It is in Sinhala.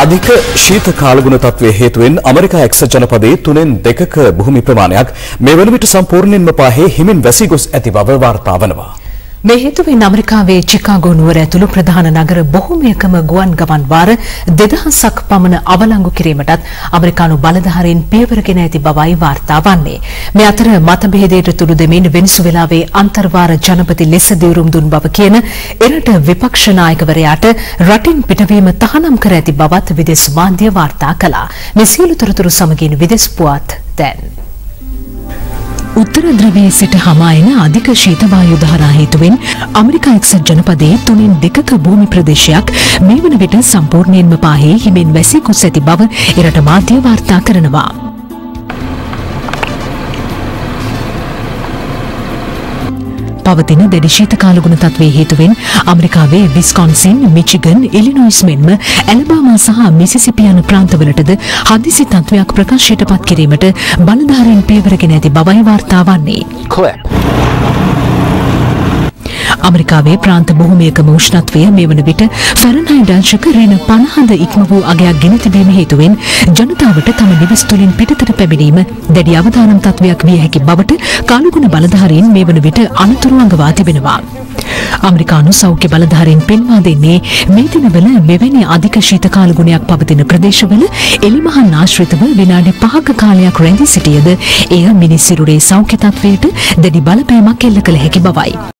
අධික ශීත කාලගුණ තත්ත්වය හේතුවෙන් ඇමරිකා එක්සත් ජනපදයේ තුනෙන් දෙකක භූමි ප්‍රමාණයක් මේ වන විට සම්පූර්ණයෙන්ම පාහේ හිමින් වැසී ගොස් ඇති බව වාර්තා වනවා. මේ හේතුවෙන් ඇමරිකාවේ චිකාගෝ නුවර ඇතුළු ප්‍රධාන නගර බොහෝමයකම ගුවන් ගමන් වාර දෙදහසක් පමණ අවලංගු කිරීමටත් ඇමරිකානු බලධාරීන් පියවරගෙන ඇති බවයි වාර්තා වන්නේ. මේ අතර මතභේදයට තුඩු දෙමින් වෙනිසුවෙලාවේ අන්තර්වාර ජනපති ලෙස දිවුරුම් දුන් බව කියන එරට විපක්ෂ නායකවරයාට රටින් පිටවීම තහනම් කර ඇති බවත් විදේශ මාධ්‍ය වාර්තා කළා. මේ සියලු තොරතුරු සමගින් විදේශ පුවත් දැන් උත්තර ධ්‍රවයේ සිට හමායන අධික ශීත වායු ධාරා හේතුවෙන් ඇමරිකා එක්සත් ජනපදයේ තුනෙන් දෙකක භූමි ප්‍රදේශයක් මේ වන විට සම්පූර්ණයෙන්ම පාහේ හිමින් වැසී ගොස් ඇති බව එරට මාධ්‍ය වාර්තා කරනවා. පවතින දැඩි ශීත කාලගුණ තත්ත්වයේ හේතුවෙන් ඇමරිකාවේ විස්කොන්සින්, මිචිගන්, ඉලිනොයිස් මෙන්ම ඇලබාමා සහ මිසිසිපි යන ප්‍රාන්තවලටද හදිසි තත්ත්වයක් ප්‍රකාශයට පත් කිරීමට බලධාරීන් පියවරගෙන ඇති බවයි වාර්තා වන්නේ. ඇමරිකාවේ ප්‍රාන්ත බොහොමයකම උෂ්ණත්වය මේ වන විට ෆැරන්හයිට් අංශක ඍණ 50ද ඉක්ම වූ අගයක් ගෙන තිබීම හේතුවෙන් ජනතාවට තම නිවස් තුළින් පිටතට පැමිණීම දැඩි අවදානම් තත්වයක් විය හැකි බවට කාලගුණ බලධාරීන් මේ වන විට අනතුරු අඟවා තිබෙනවා. ඇමරිකානු සෞඛ්‍ය බලධාරීන් පෙන්වා දෙන්නේ මේ දිනවල මෙවැනි අධික ශීත කාලගුණයක් පවතින ප්‍රදේශවල එලිමහන් ආශ්‍රිතව විනාඩි 5ක කාලයක් රැඳී සිටියද එය මිනිස් සිරුරේ සෞඛ්‍ය තත්වයට දැඩි බලපෑමක් එල්ල කළ හැකි බවයි.